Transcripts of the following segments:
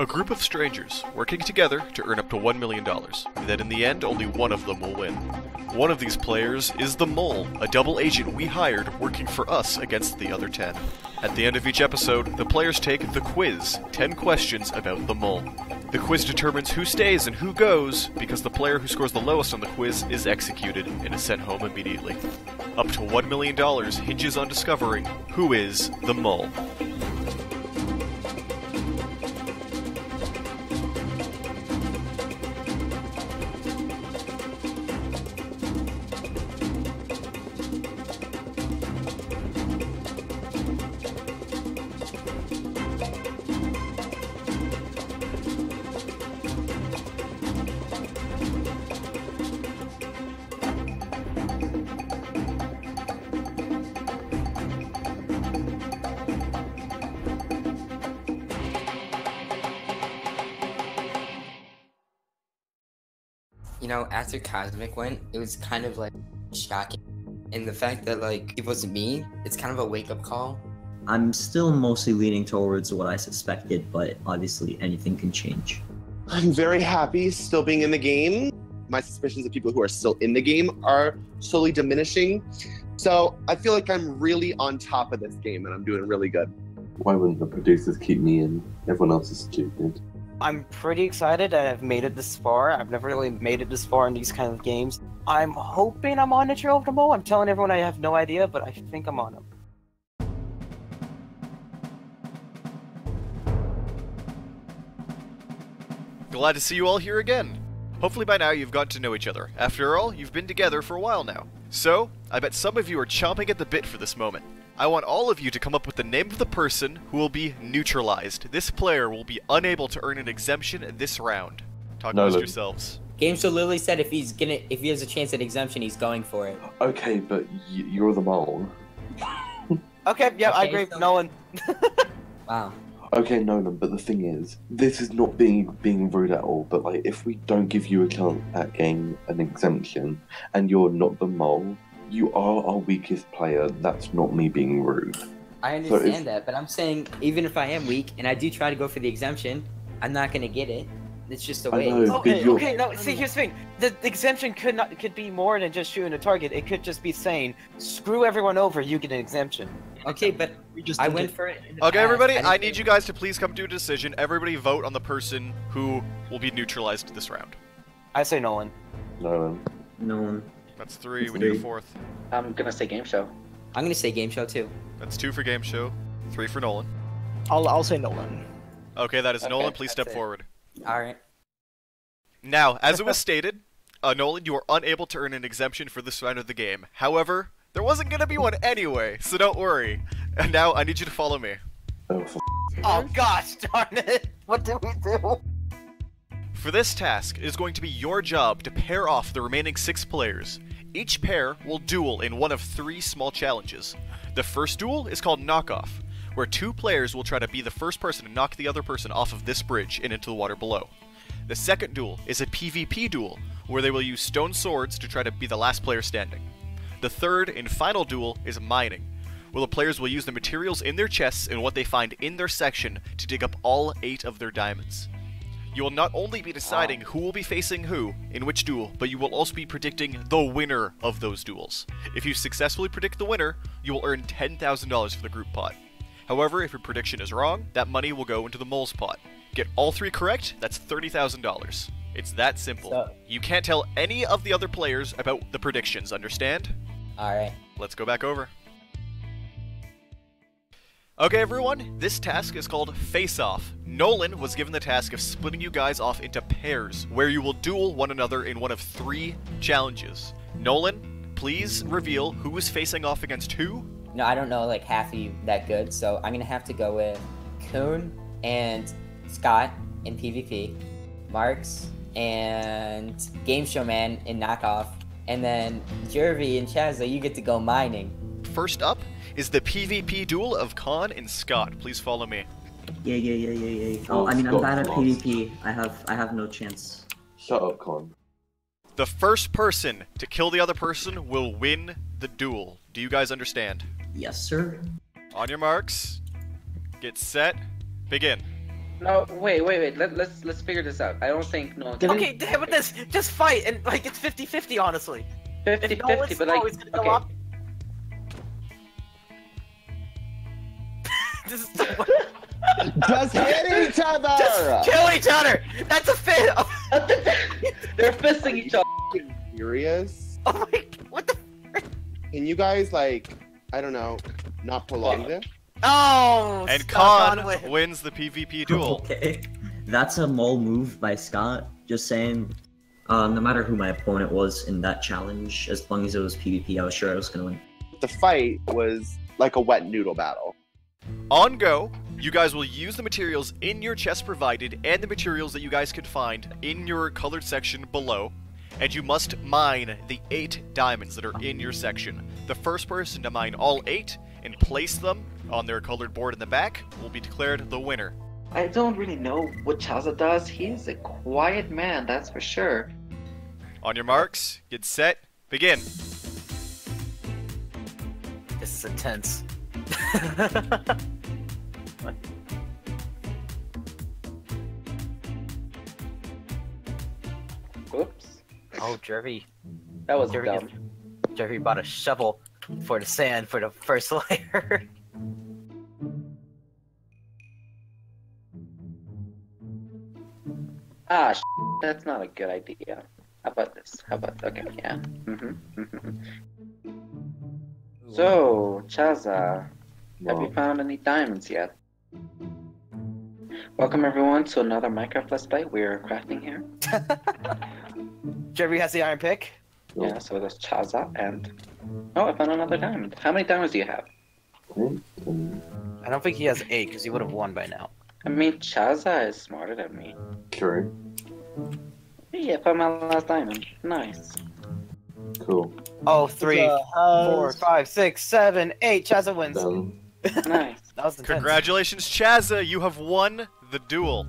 A group of strangers working together to earn up to $1 million. That in the end, only one of them will win. One of these players is the Mole, a double agent we hired working for us against the other 10. At the end of each episode, the players take the quiz 10 questions about the Mole. The quiz determines who stays and who goes because the player who scores the lowest on the quiz is executed and is sent home immediately. Up to $1 million hinges on discovering who is the Mole. You know, after Cosmic went, it was kind of like shocking. And the fact that like it wasn't me, it's kind of a wake up call. I'm still mostly leaning towards what I suspected, but obviously anything can change. I'm very happy still being in the game. My suspicions of people who are still in the game are slowly diminishing. So I feel like I'm really on top of this game and I'm doing really good. Why wouldn't the producers keep me in? Everyone else is stupid. I'm pretty excited that I've made it this far. I've never really made it this far in these kind of games. I'm hoping I'm on the trail of the mole. I'm telling everyone I have no idea, but I think I'm on them. Glad to see you all here again. Hopefully by now you've got to know each other. After all, you've been together for a while now. So, I bet some of you are chomping at the bit for this moment. I want all of you to come up with the name of the person who will be neutralized. This player will be unable to earn an exemption this round. Talk amongst Nolan. yourselves. Game Show literally said if he's gonna if he has a chance at exemption, he's going for it. Okay, but y- you're the mole. Okay, yeah, I agree. so- Nolan. Wow. Okay, Nolan, but the thing is, this is not being being rude at all. But like, if we don't give you a chance at getting an exemption, and you're not the mole, you are our weakest player. That's not me being rude. I So understand if- that, but I'm saying even if I am weak and I do try to go for the exemption, I'm not gonna get it. It's just the I way. know. Oh, but Okay, you're- okay, no, see, here's the thing. The, the exemption could not could be more than just shooting a target. It could just be saying, screw everyone over, you get an exemption. Okay, but We just I went it. for it. in the Okay, past. everybody, didn't I need you guys to please come to a decision. Everybody vote on the person who will be neutralized this round. I say Nolan. Nolan. No one. That's three, That's we need a fourth. I'm gonna say game show. I'm gonna say game show too. That's two for Game Show, three for Nolan. I'll I'll say Nolan. Okay, that is Okay, Nolan. Please step it. forward. All right. Now, as it was stated, uh, Nolan, you are unable to earn an exemption for this round of the game. However, there wasn't going to be one anyway, so don't worry. And now, I need you to follow me. Oh, for Oh gosh darn it! What did we do? For this task, it is going to be your job to pair off the remaining six players. Each pair will duel in one of three small challenges. The first duel is called Knockoff, where two players will try to be the first person to knock the other person off of this bridge and into the water below. The second duel is a PvP duel, where they will use stone swords to try to be the last player standing. The third and final duel is mining, where the players will use the materials in their chests and what they find in their section to dig up all eight of their diamonds. You will not only be deciding who will be facing who in which duel, but you will also be predicting the winner of those duels. If you successfully predict the winner, you will earn $10,000 for the group pot. However, if your prediction is wrong, that money will go into the mole's pot. Get all three correct, that's $30,000. It's that simple. So- you can't tell any of the other players about the predictions, understand? All right. Let's go back over. Okay, everyone, this task is called Face Off. Nolan was given the task of splitting you guys off into pairs, where you will duel one another in one of three challenges. Nolan, please reveal who is facing off against who. No, I don't know like half of you that good, so I'm gonna have to go with Coon and Scott in PvP, Marks and Game Show Man in Knockoff, and then Jervy and Chazza, you get to go mining. First up is the PvP duel of Khan and Scott. Please follow me. Yeah, yeah, yeah, yeah, yeah. Oh, I mean, I'm bad at lost. PvP. I have, I have no chance. Shut up, Khan. The first person to kill the other person will win the duel. Do you guys understand? Yes, sir. On your marks, get set, begin. No, wait, wait, wait. Let, let's let's figure this out. I don't think no. Give Okay, damn it, this just fight and like it's 50-50 honestly. 50 If Nolan's 50, but like always gonna go okay. Up. this is so Just hit each other! Just kill each other! That's a fit! Oh, They're fisting each other. Serious? oh my what the Can you guys like, I don't know, not prolong this? Oh And Scott Khan win. wins the PvP duel. Okay. That's a mole move by Scott. Just saying. Uh, no matter who my opponent was in that challenge, as long as it was PvP, I was sure I was gonna win. The fight was like a wet noodle battle. On go, you guys will use the materials in your chest provided and the materials that you guys could find in your colored section below, and you must mine the eight diamonds that are in your section. The first person to mine all eight and place them on their colored board in the back will be declared the winner. I don't really know what Chaza does. He's a quiet man, that's for sure. On your marks, get set, begin. This is intense. Oops. oh, Jervy. That was Jervy, dumb. Jervy bought a shovel for the sand for the first layer. Ah, sh- that's not a good idea. How about this? How about okay? Yeah. hmm So, Chaza, have you found any diamonds yet? Welcome everyone to another Minecraft Let's Play. We're crafting here. Jervy has the iron pick. Yeah, so there's Chaza and oh, I found another diamond. How many diamonds do you have? I don't think he has eight because he would have won by now. I mean, Chaza is smarter than me. True. Yeah, I found my last diamond. Nice. Cool. Oh, three, Uh, four, five, six, seven, eight. Chaza wins. Done. Nice. That was intense. Congratulations, Chaza, you have won the duel.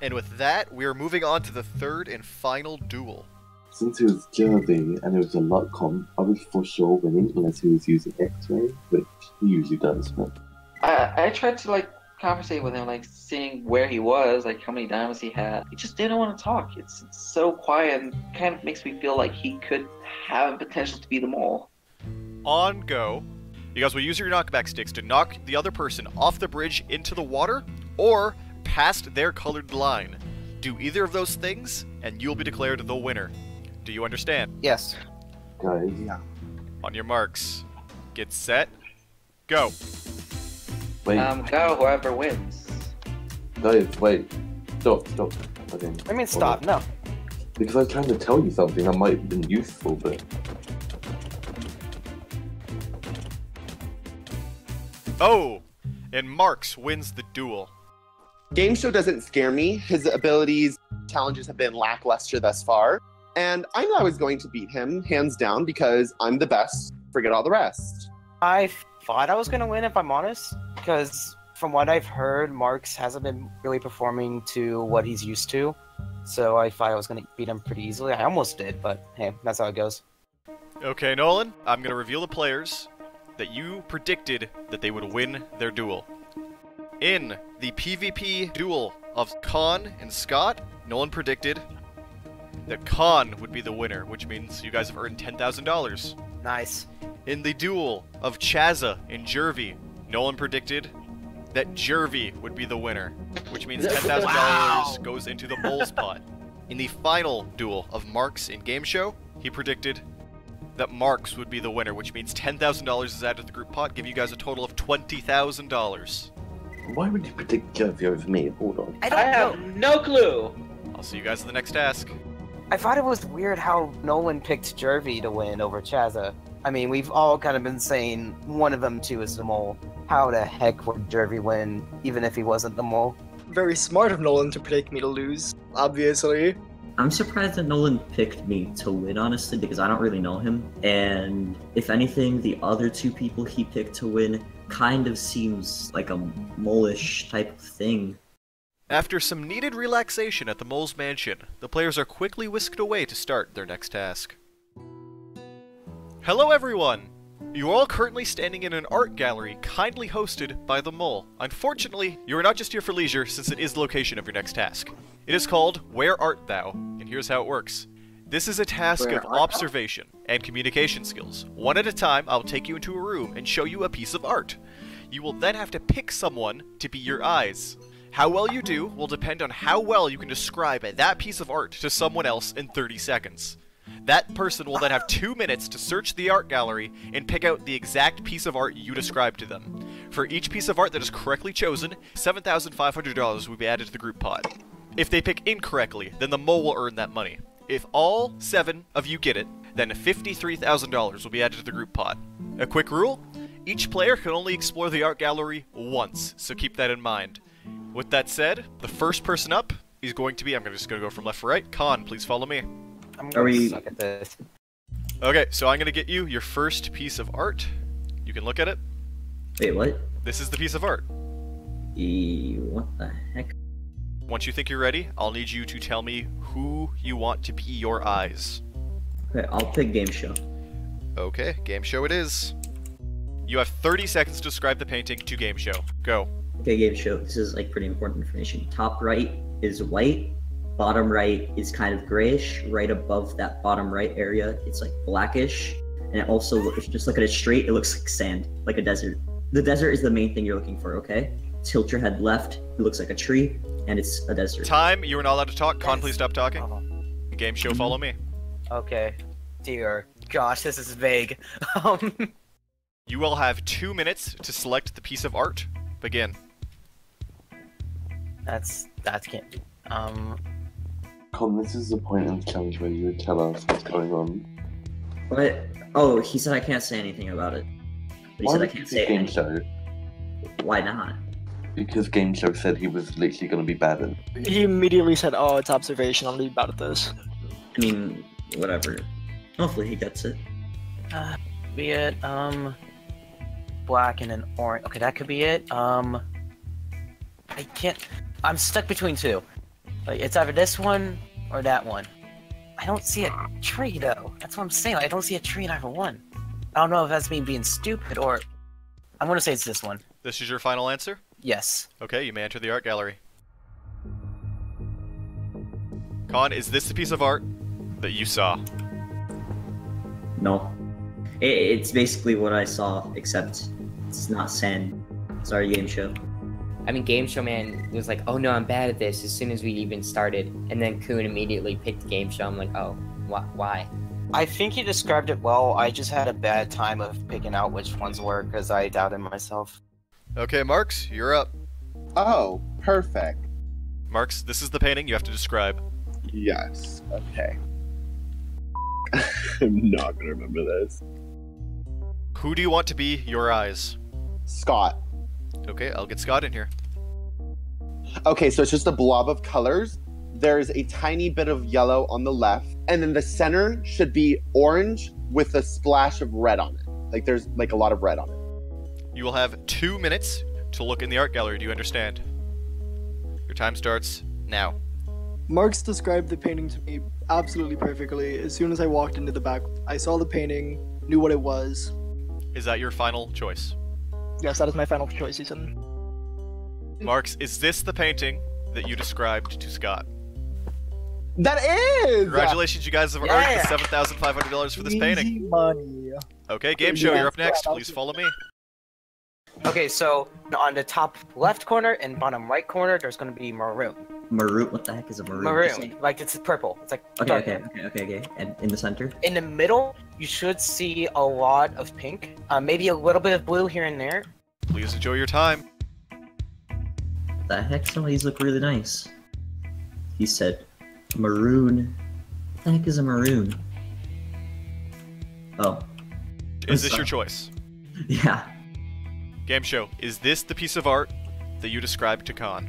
And with that, we are moving on to the third and final duel. Since it was Jervy and it was a luck comp, I was for sure winning unless he was using X-ray, which he usually does. But I I tried to like conversate with him, like seeing where he was, like how many diamonds he had. He just didn't want to talk. It's, it's so quiet and kind of makes me feel like he could have potential to be the mole. On go, you guys will use your knockback sticks to knock the other person off the bridge into the water or past their colored line. Do either of those things, and you'll be declared the winner. Do you understand? Yes. guys, On your marks, get set, go. wait, Um, go whoever wins. guys, wait, stop, stop. Okay. I mean, stop. No. Because I was trying to tell you something that might have been useful, but Oh, and Marks wins the duel. Game show doesn't scare me. His abilities, challenges have been lackluster thus far. And I knew I was going to beat him, hands down, because I'm the best. Forget all the rest. I thought I was gonna win if I'm honest, because from what I've heard, Marks hasn't been really performing to what he's used to. So I thought I was gonna beat him pretty easily. I almost did, but hey, that's how it goes. Okay, Nolan, I'm going to reveal the players that you predicted that they would win their duel. In the PvP duel of Khan and Scott, Nolan predicted that Khan would be the winner, which means you guys have earned $10,000. Nice. In the duel of Chaza and Jervy, Nolan predicted that Jervy would be the winner, which means $10,000 Wow. goes into the Moles pot. In the final duel of Marks in Game Show, he predicted that Marks would be the winner, which means $10,000 is added to the group pot, give you guys a total of $20,000. why would you predict Jervy over me? Hold on. I don't I know. have no clue. I'll see you guys in the next task. I thought it was weird how Nolan picked Jervy to win over Chaza. I mean, we've all kind of been saying one of them two is the mole. How the heck would Jervy win, even if he wasn't the mole? Very smart of Nolan to predict me to lose, obviously. I'm surprised that Nolan picked me to win, honestly, because I don't really know him. And if anything, the other two people he picked to win kind of seems like a molish type of thing. After some needed relaxation at the Mole's Mansion, the players are quickly whisked away to start their next task. Hello everyone! You are all currently standing in an art gallery kindly hosted by the Mole. Unfortunately, you are not just here for leisure, since it is the location of your next task. It is called Where Art Thou? And here's how it works. This is a task Where of art thou? observation and communication skills. One at a time, I'll take you into a room and show you a piece of art. You will then have to pick someone to be your eyes. How well you do will depend on how well you can describe that piece of art to someone else in 30 seconds. That person will then have two minutes to search the art gallery and pick out the exact piece of art you described to them. For each piece of art that is correctly chosen, $7,500 will be added to the group pot. If they pick incorrectly, then the mole will earn that money. If all seven of you get it, then $53,000 will be added to the group pot. A quick rule each player can only explore the art gallery once, so keep that in mind. With that said, the first person up is going to be, I'm just going to go from left to right. Khan, please follow me. I'm Are gonna we- suck at this. Okay, so I'm going to get you your first piece of art. You can look at it. Wait, what? This is the piece of art. E- what the heck? Once you think you're ready, I'll need you to tell me who you want to be your eyes. Okay, I'll pick game show. Okay, game show it is. You have 30 seconds to describe the painting to game show. Go. Okay, game show. This is like pretty important information. Top right is white. Bottom right is kind of grayish. Right above that bottom right area, it's like blackish. And it also, if you just look at it straight, it looks like sand, like a desert. The desert is the main thing you're looking for, okay? Tilt your head left, it looks like a tree, and it's a desert. Time, you are not allowed to talk. Khan, Yes. please stop talking. Oh, Game show, follow me. okay. Dear gosh, this is vague. Um, You will have two minutes to select the piece of art. Begin. that's that's can't be. Um, Khan, this is the point of the challenge where you would tell us what's going on. What? Oh, he said I can't say anything about it. But he Why said I can't say Game anything. Show? Why not? Because Game Show said he was literally going to be bad at it. He immediately said, "Oh, it's observation. I'm gonna be bad at this." I mean, whatever. Hopefully he gets it. uh, be it. Um, black and an orange. Okay, that could be it. Um, I can't. I'm stuck between two. Like it's either this one or that one. I don't see a tree though. That's what I'm saying. I don't see a tree in either one. I don't know if that's me being stupid or. I'm gonna say it's this one. This is your final answer? Yes. Okay, you may enter the art gallery. Khan, is this the piece of art that you saw? No. It, it's basically what I saw, except it's not sand. Sorry, game show. I mean, Game Show Man was like, "Oh no, I'm bad at this." As soon as we even started, and then Kuhn immediately picked Game Show. I'm like, "Oh, wh- why?" I think he described it well. I just had a bad time of picking out which ones were because I doubted myself. Okay, Marks, you're up. Oh, perfect. Marks, this is the painting you have to describe. Yes. Okay. I'm not gonna remember this. Who do you want to be your eyes? Scott. Okay, I'll get Scott in here. Okay, so it's just a blob of colors. There's a tiny bit of yellow on the left, and then the center should be orange with a splash of red on it. Like there's like a lot of red on it. You will have two minutes to look in the art gallery. Do you understand? Your time starts now. Marks described the painting to me absolutely perfectly. As soon as I walked into the back, I saw the painting, knew what it was. Is that your final choice? Yes, that is my final choice, Ethan. Marks, is this the painting that you described to Scott? That is. Congratulations, you guys have earned the seven thousand five hundred dollars for this painting. Money. Okay, game show, Yeah. you're up next. Please follow me. Okay, so on the top left corner and bottom right corner, there's gonna be maroon. Maroon. What the heck is a maroon? Maroon, like it's purple. It's like like- dark. Okay, okay, okay, okay, okay. And in the center. In the middle, you should see a lot of pink, uh, maybe a little bit of blue here and there. Please enjoy your time. The heck, some of these look really nice. He said, maroon. What the heck is a maroon? Oh, Is this your choice? yeah. Game show, is this the piece of art that you described to Khan?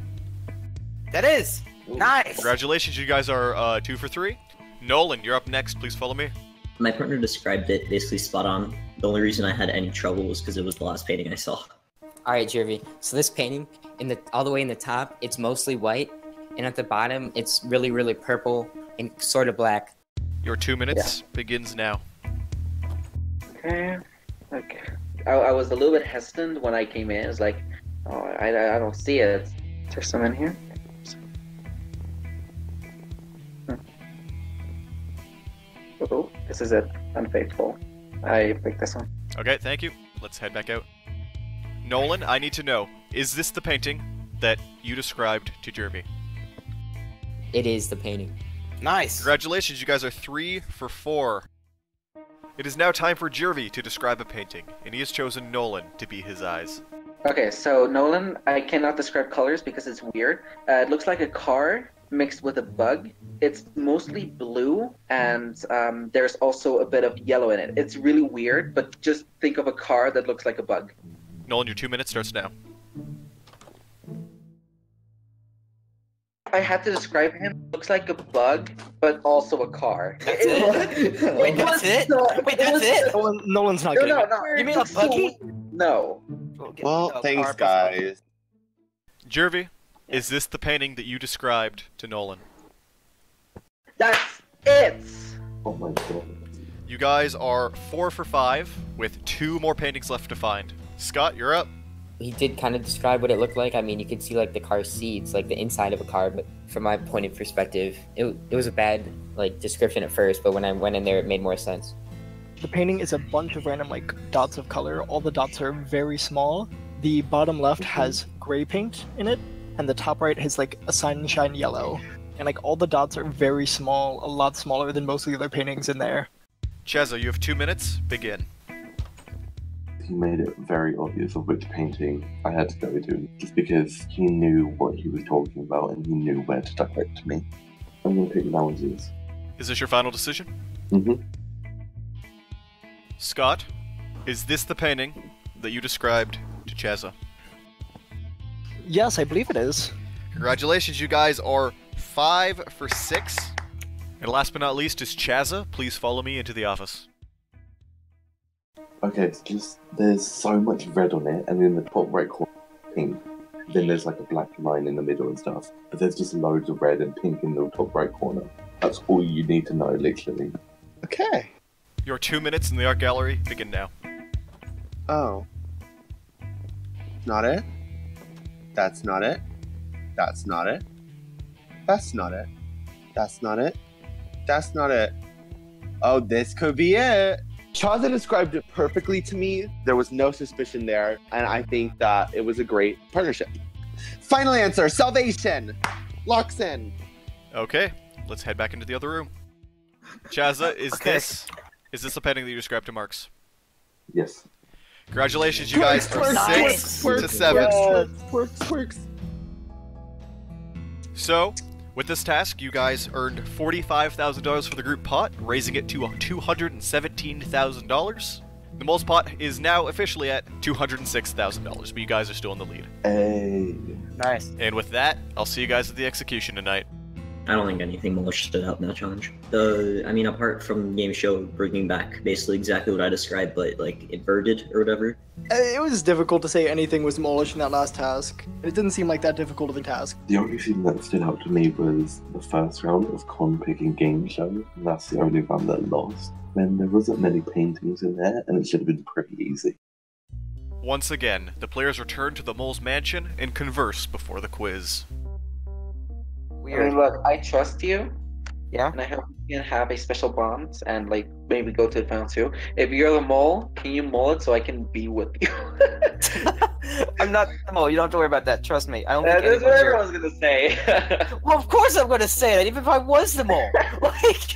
That is nice. Congratulations, you guys are uh, two for three. Nolan, you're up next. Please follow me. My partner described it basically spot on. The only reason I had any trouble was because it was the last painting I saw. All right, Jervy. So this painting, in the all the way in the top, it's mostly white, and at the bottom, it's really, really purple and sort of black. Your two minutes begins now. Okay. Okay. I, I was a little bit hesitant when I came in. It's like, oh, I, I don't see it. Is there some in here? Hmm. Oh, this is it. Unfaithful. I picked this one. Okay, thank you. Let's head back out. Nolan, I need to know is this the painting that you described to Jervy? It is the painting. Nice. Congratulations, you guys are three for four. It is now time for Jervy to describe a painting, and he has chosen Nolan to be his eyes. Okay, so Nolan, I cannot describe colors because it's weird. Uh, it looks like a car mixed with a bug. It's mostly blue, and um, there's also a bit of yellow in it. It's really weird, but just think of a car that looks like a bug. Nolan, your two minutes starts now. I had to describe him, looks like a bug, but also a car. That's it? Wait, that's it? So- Wait, that's was- it? Nolan, Nolan's not No, getting no, it. no. You mean a it's buggy? No. We'll Well, a thanks, guys. Jervy, is this the painting that you described to Nolan? That's it. Oh my god. You guys are four for five, with two more paintings left to find. Scott, you're up. He did kind of describe what it looked like. I mean, you could see like the car seats, like the inside of a car, but from my point of perspective, it, it was a bad like description at first, but when I went in there, it made more sense. The painting is a bunch of random like dots of color. All the dots are very small. The bottom left mhm. has gray paint in it, and the top right has like a sunshine yellow. And like all the dots are very small, a lot smaller than most of the other paintings in there. Cheza, you have two minutes. Begin. He made it very obvious of which painting I had to go to, just because he knew what he was talking about and he knew where to direct me. I'm gonna pick Lounges. Is this your final decision? Mm-hmm. Scott, is this the painting that you described to Cheza? Yes, I believe it is. Congratulations, you guys are five for six. And last but not least is Chaza. Please follow me into the office. Okay, it's just there's so much red on it, and in the top right corner, pink. Then there's like a black line in the middle and stuff. But there's just loads of red and pink in the top right corner. That's all you need to know, literally. Okay. Your two minutes in the art gallery begin now. Oh. Not it. That's not it. That's not it. That's not it. That's not it. That's not it. Oh, this could be it. Chaza described it perfectly to me. There was no suspicion there, and I think that it was a great partnership. Final answer: Salvation. Locks in. Okay, let's head back into the other room. Chaza, is Okay. this is this the painting that you described to Marks? Yes. Congratulations, you guys are Twerks, six twerks, to seven. Yes. Works, works. So, with this task, you guys earned $45,000 for the group pot, raising it to $217,000. The mole's pot is now officially at $206,000, but you guys are still in the lead. Hey. Nice. And with that, I'll see you guys at the execution tonight. I don't think anything more stood out in that challenge. The, I mean, apart from game show bringing back basically exactly what I described, but like inverted or whatever. Uh, It was difficult to say anything was demolish in that last task. It didn't seem like that difficult of a task. The only thing that stood out to me was the first round of Khan picking game show. That's the only one that lost. When there wasn't many paintings in there, and it should have been pretty easy. Once again, the players return to the mole's mansion and converse before the quiz. I mean, look, I trust you, Yeah. and I hope we can have a special bond and like maybe go to the final two. If you're the mole, can you mole it so I can be with you? I'm not. mole. you don't have to worry about that. Trust me. I don't think That's what here- everyone's gonna say. Well, of course I'm gonna say that, even if I was the mole. like,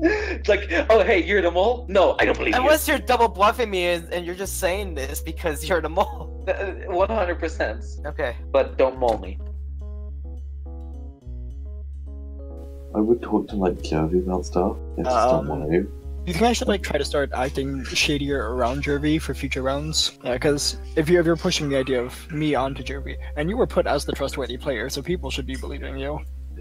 it's like, oh hey, you're the mole? No, I don't believe you. unless you're double bluffing me and, and you're just saying this because you're the mole. Uh, one hundred percent. Okay. But don't mole me. I would talk to like Jervy about stuff. I just Um, don't want to. You think I should like try to start acting shadier around Jervy for future rounds? Yeah, because if you're if you're pushing the idea of me onto Jervy, and you were put as the trustworthy player, so people should be believing you.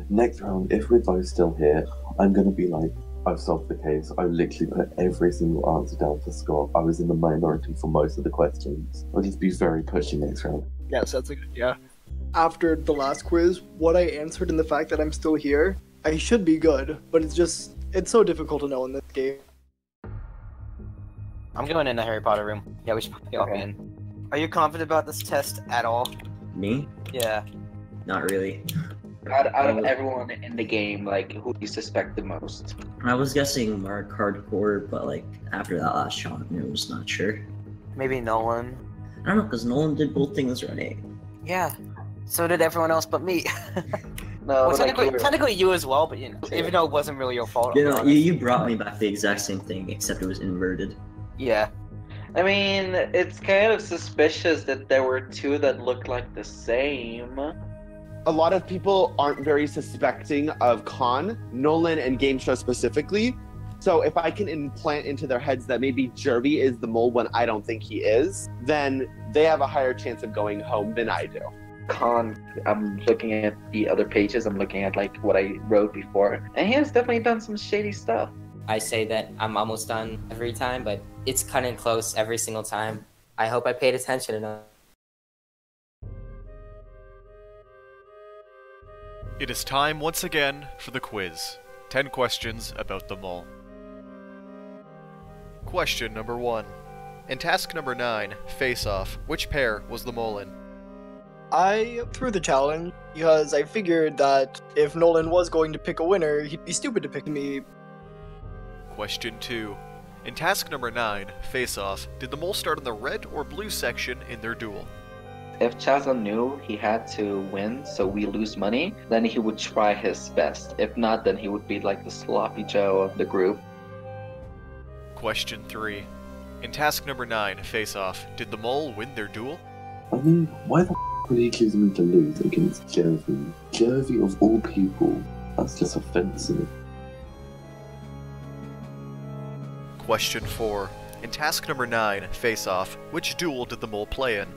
Next round, if we're both still here, I'm gonna be like, I've solved the case. I literally put every single answer down for Scott. I was in the minority for most of the questions. I'll just be very pushy next round. Yes, that's a good yeah. After the last quiz, what I answered and the fact that I'm still here, I should be good, but it's just it's so difficult to know in this game. I'm going in the Harry Potter room. Yeah, we should probably all be in. Are you confident about this test at all? Me? Yeah. Not really. Out, out of everyone in the game, like who do you suspect the most? I was guessing Mark Hardcore, but like after that last shot, I was not sure. Maybe Nolan. I don't know, because Nolan did both things right. Yeah. So did everyone else but me. No, well, but, like, technically, you technically you as well, but you know, even though it wasn't really your fault. You know, you, you brought me back the exact same thing, except it was inverted. Yeah. I mean, it's kind of suspicious that there were two that looked like the same. a lot of people aren't very suspecting of Khan, Nolan, and Game Show specifically. So if I can implant into their heads that maybe Jervy is the mole when I don't think he is, then they have a higher chance of going home than I do. Khan, I'm looking at the other pages. I'm looking at like what I wrote before, and he has definitely done some shady stuff. I say that I'm almost done every time, but it's cutting close every single time. I hope I paid attention enough. It is time once again for the quiz. 10 questions about the mole. Question number 1. In task number 9, Face Off, which pair was the mole in? I threw the challenge because I figured that if Nolan was going to pick a winner, he'd be stupid to pick me. Question 2. In task number 9, Face Off, did the mole start in the red or blue section in their duel? If Chaza knew he had to win, so we lose money, then he would try his best. If not, then he would be like the sloppy Joe of the group. Question 3. In task number 9, Face Off, did the mole win their duel? I mean, why the f- would he choose me to lose against Jervy? Jervy of all people. That's just offensive. Question 4. In task number 9, Face Off, which duel did the mole play in?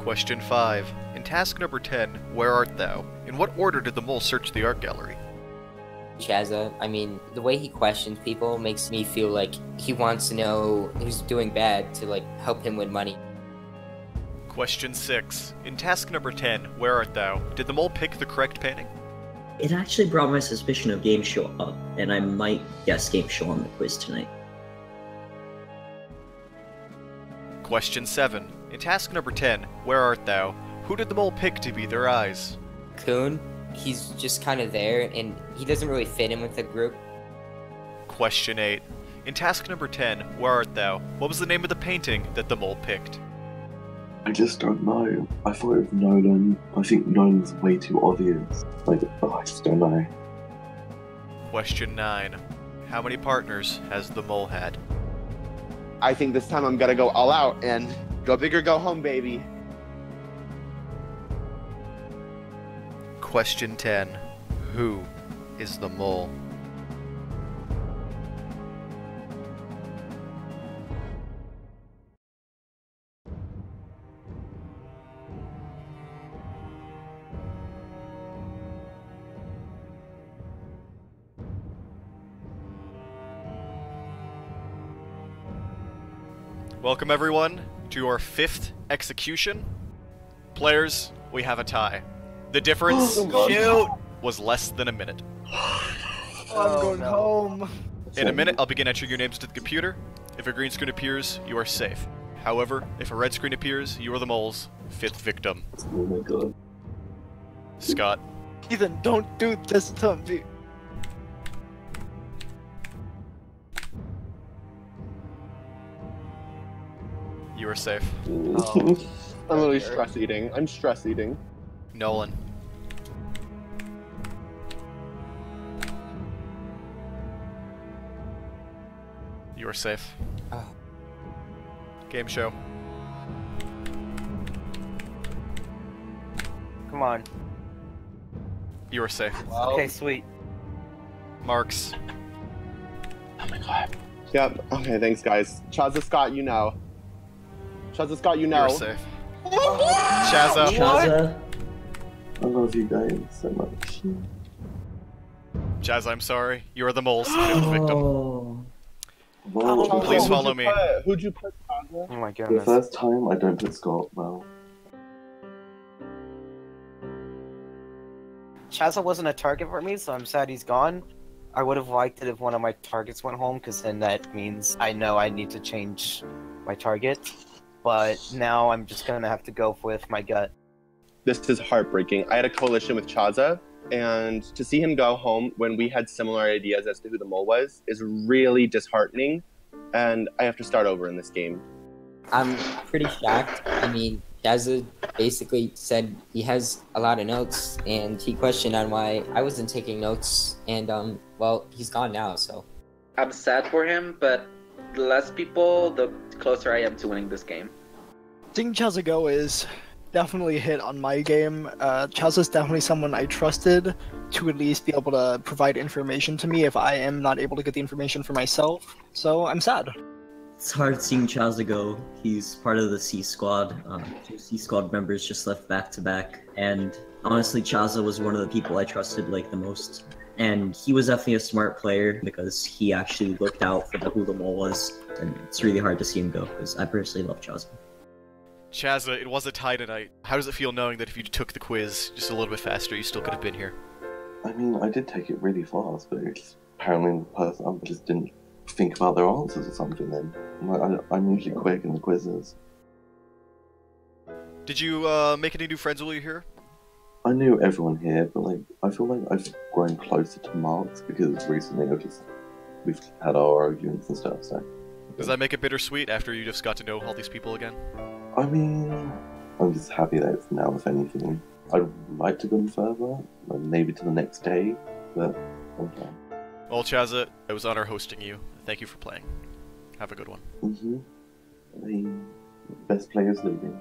Question 5. In task number 10, Where Art Thou? In what order did the mole search the art gallery? Chaza, I mean, the way he questions people makes me feel like he wants to know who's doing bad to like help him win money. Question 6. In task number 10, Where Art Thou? Did the mole pick the correct painting? It actually brought my suspicion of Game Show up, and I might guess Game Show on the quiz tonight. Question 7. In task number 10, Where Art Thou? Who did the mole pick to be their eyes? Coon, he's just kind of there and he doesn't really fit in with the group. Question 8. In task number 10, Where Art Thou? What was the name of the painting that the mole picked? I just don't know. I thought of Nolan. I think Nolan's way too obvious. Like, oh, I just don't know. Question 9. How many partners has the mole had? I think this time I'm gonna go all out and go big or go home, baby. Question 10. Who is the mole? Welcome everyone to our fifth execution. Players, we have a tie. The difference oh, was less than a minute. I'm Oh, going no. home. In a minute, I'll begin entering your names to the computer. If a green screen appears, you are safe. However, if a red screen appears, you are the mole's fifth victim. Oh my god. Scott, Ethan, don't do this to me. you are safe. Oh. I'm literally stress eating. I'm stress eating. Nolan. You are safe. Oh. Game show. Come on. You are safe. Okay, sweet. Marks. oh my god. Yep. Okay, thanks, guys. Chaza Scott, you know. Chaza Scott, you know. You know. are safe. Shazza. Shaza, I love you guys so much. Jazz, I'm sorry. You are the mole's fifth victim. oh, Well, Oh, Please follow me. put? Who'd you put, Chaza? Oh my goodness. the first time I don't put Scott, well, Chaza wasn't a target for me, so I'm sad he's gone. I would have liked it if one of my targets went home, because then that means I know I need to change my target. But now I'm just gonna have to go with my gut. This is heartbreaking. I had a coalition with Chaza, and to see him go home when we had similar ideas as to who the mole was is really disheartening. And I have to start over in this game. I'm pretty shocked. I mean, Jazza basically said he has a lot of notes, and he questioned on why I wasn't taking notes. And um, well, he's gone now, so I'm sad for him, but the less people, the closer I am to winning this game. Seeing Chazza go is definitely hit on my game. Uh, is definitely someone I trusted to at least be able to provide information to me if I am not able to get the information for myself. So I'm sad. It's hard seeing Chaza go. He's part of the C squad. Um, two C squad members just left back to back, and honestly, Chaza was one of the people I trusted like the most. And he was definitely a smart player because he actually looked out for the who the mole was, and it's really hard to see him go because I personally love Chaza. Chazza, it was a tie tonight. How does it feel knowing that if you took the quiz just a little bit faster, you still could have been here? I mean, I did take it really fast, but it's apparently the person I just didn't think about their answers or something. Then I, I'm usually quick in the quizzes. Did you uh, make any new friends while you were here? I knew everyone here, but like I feel like I've grown closer to Marks because recently I've just we've had our arguments and stuff. So Does that make it bittersweet after you just got to know all these people again? I mean, I'm just happy that it's now. If anything, I'd like to go further, maybe to the next day, but okay. Well, Chazza, it was an honor hosting you. Thank you for playing. Have a good one. Mhm. I mean, best players leaving.